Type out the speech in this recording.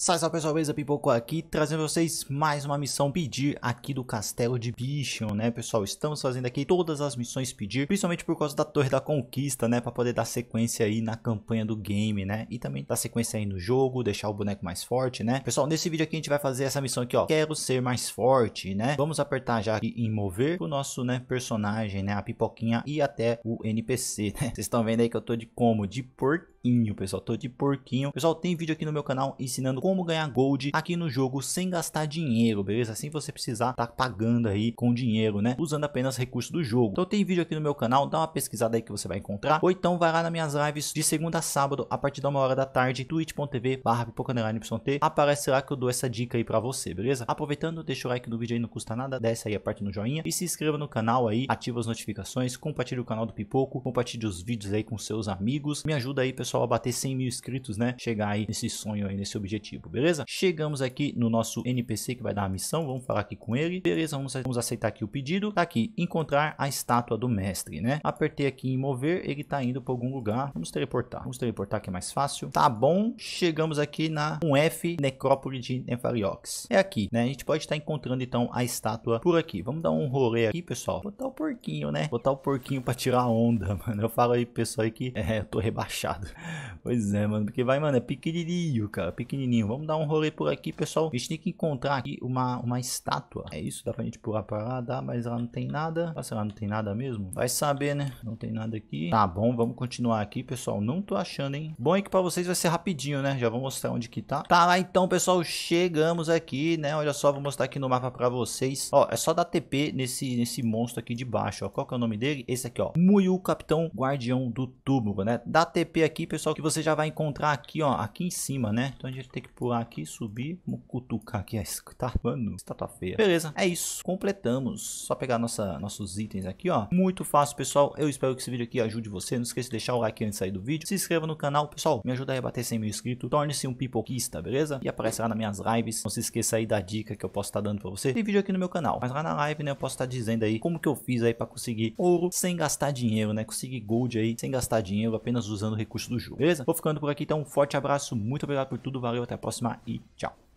Salve, salve pessoal, beleza? Pipoco aqui, trazendo vocês mais uma missão pedir aqui do Castelo de Bichon, né pessoal? Estamos fazendo aqui todas as missões pedir, principalmente por causa da Torre da Conquista, né? Pra poder dar sequência aí na campanha do game, né? E também dar sequência aí no jogo, deixar o boneco mais forte, né? Pessoal, nesse vídeo aqui a gente vai fazer essa missão aqui, ó. Quero ser mais forte, né? Vamos apertar já aqui em mover o nosso, né, personagem, né? A pipoquinha e até o NPC, né? Vocês estão vendo aí que eu tô de como? De porquê porquinho, pessoal. Tô de porquinho. Pessoal, tem vídeo aqui no meu canal ensinando como ganhar gold aqui no jogo sem gastar dinheiro, beleza? Sem você precisar tá pagando aí com dinheiro, né? Usando apenas recursos do jogo. Então tem vídeo aqui no meu canal, dá uma pesquisada aí que você vai encontrar. Ou então vai lá nas minhas lives de segunda a sábado, a partir da uma hora da tarde, twitch.tv barra Aparece lá que eu dou essa dica aí pra você, beleza? Aproveitando, deixa o like no vídeo aí, não custa nada. Desce aí a parte no joinha e se inscreva no canal aí, ativa as notificações, compartilhe o canal do Pipoco, compartilhe os vídeos aí com seus amigos. Me ajuda aí, pessoal pessoal a bater 100 mil inscritos, né? Chegar aí nesse sonho aí, nesse objetivo, beleza? Chegamos aqui no nosso NPC que vai dar a missão, vamos falar aqui com ele. Beleza, vamos, vamos aceitar aqui o pedido. Tá aqui, encontrar a estátua do mestre, né? Apertei aqui em mover, ele tá indo para algum lugar. Vamos teleportar, vamos teleportar que é mais fácil. Tá bom, chegamos aqui na um F, necrópole de Nefariox. É aqui, né? A gente pode estar encontrando então a estátua por aqui. Vamos dar um rolê aqui, pessoal. Botar o porquinho, né? Botar o porquinho para tirar onda, mano. Eu falo aí, pessoal, aí que é, eu tô rebaixado. Pois é, mano. Porque vai, mano, é pequenininho, cara. Pequenininho. Vamos dar um rolê por aqui, pessoal. A gente tem que encontrar aqui uma, uma estátua. É isso? Dá pra gente pular pra lá? Dá, mas lá não tem nada. Nossa, lá não tem nada mesmo? Vai saber, né? Não tem nada aqui. Tá bom, vamos continuar aqui, pessoal. Não tô achando, hein? Bom é que pra vocês vai ser rapidinho, né? Já vou mostrar onde que tá. Tá lá então, pessoal. Chegamos aqui, né? Olha só, vou mostrar aqui no mapa pra vocês. Ó, é só dar TP nesse, nesse monstro aqui de baixo, ó. Qual que é o nome dele? Esse aqui, ó. Muyu, Capitão Guardião do Tubo, né? Dá TP aqui, pessoal, que você já vai encontrar aqui, ó, aqui em cima, né? Então a gente tem que pular aqui, subir, vamos cutucar aqui, tá, mano, estátua feia. Beleza, é isso, completamos. Só pegar nossa, nossos itens aqui, ó. Muito fácil, pessoal. Eu espero que esse vídeo aqui ajude você. Não esqueça de deixar o like antes de sair do vídeo. Se inscreva no canal, pessoal. Me ajuda a bater 100 mil inscritos. Torne-se um pipoquista, beleza? E aparece lá nas minhas lives. Não se esqueça aí da dica que eu posso estar dando pra você. Tem vídeo aqui no meu canal. Mas lá na live, né, eu posso estar dizendo aí como que eu fiz aí pra conseguir ouro sem gastar dinheiro, né? Conseguir gold aí sem gastar dinheiro, apenas usando recursos do jogo, beleza? Vou ficando por aqui, então um forte abraço, muito obrigado por tudo, valeu, até a próxima e tchau.